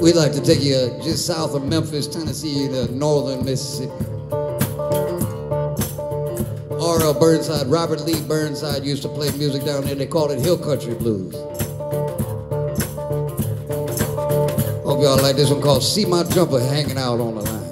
We'd like to take you just south of Memphis, Tennessee, to northern Mississippi. R.L. Burnside, Robert Lee Burnside used to play music down there. They called it Hill Country Blues. Hope y'all like this one called See My Jumper Hanging Out on the Line.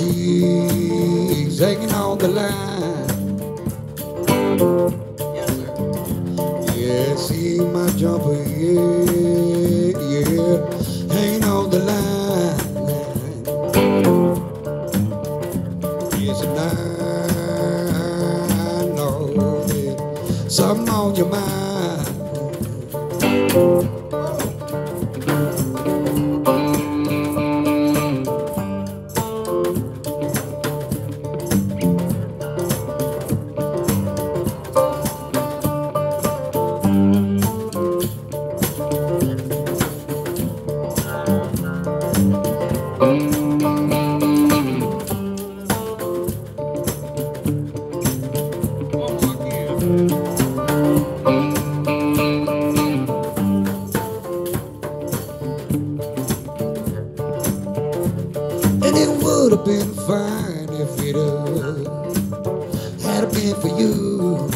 Yeah, hanging on the line. Yeah, see my jumper, yeah, yeah, hanging on the line. Yes, and I know that something on your mind. Been fine if it had been for you.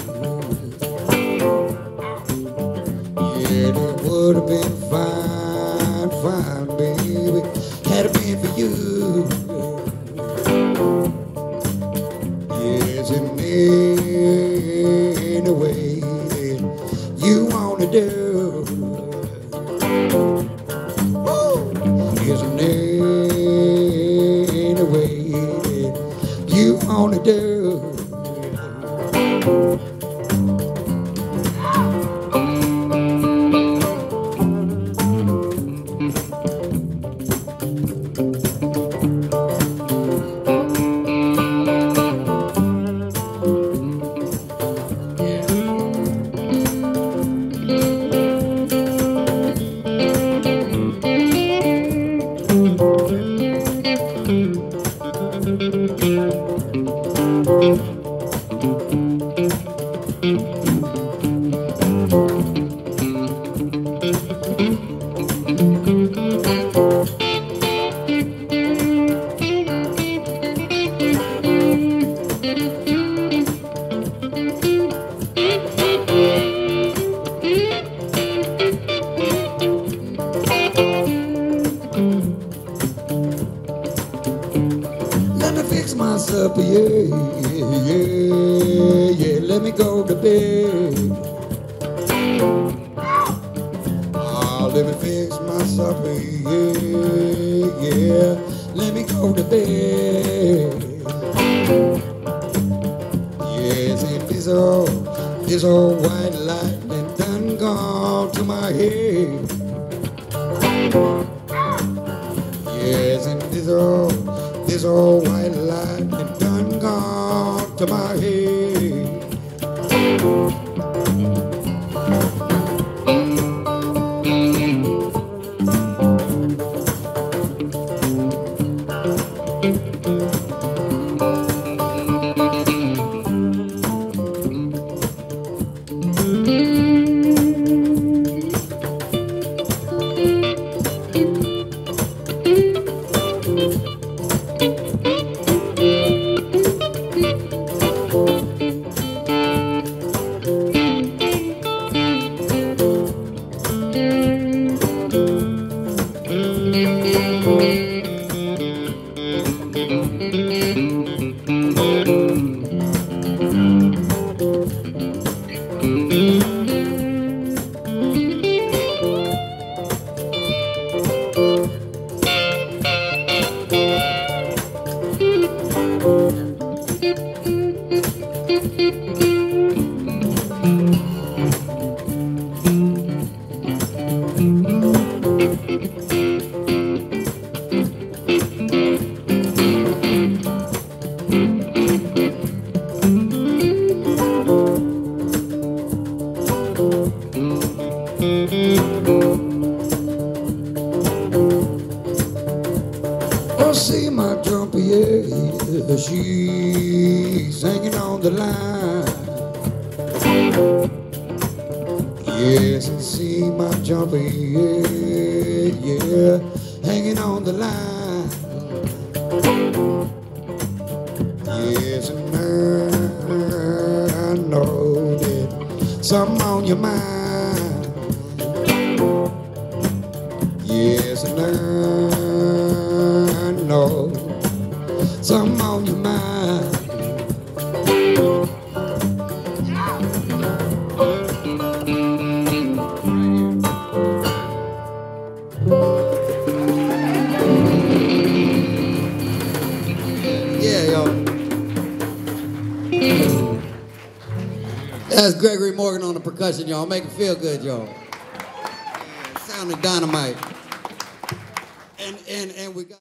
Yeah, it would have been fine, fine, baby, had it been for you. Yes, and anyway, you wanna do. Let yeah, yeah, yeah. Let me go to bed. Oh, let me fix my supper, yeah, yeah. Let me go to bed. Yes, and this old, this old white light done done gone to my head. Yes, and this old, old white light done done gone to my head. Mm-hmm. See my trumpet, yeah, she's hanging on the line. Yes, I see my trumpet, yeah, yeah, hanging on the line. Yes, and I know that something on your mind. That's Gregory Morgan on the percussion, y'all. Make it feel good, y'all. Yeah, sounding dynamite. And and and we got.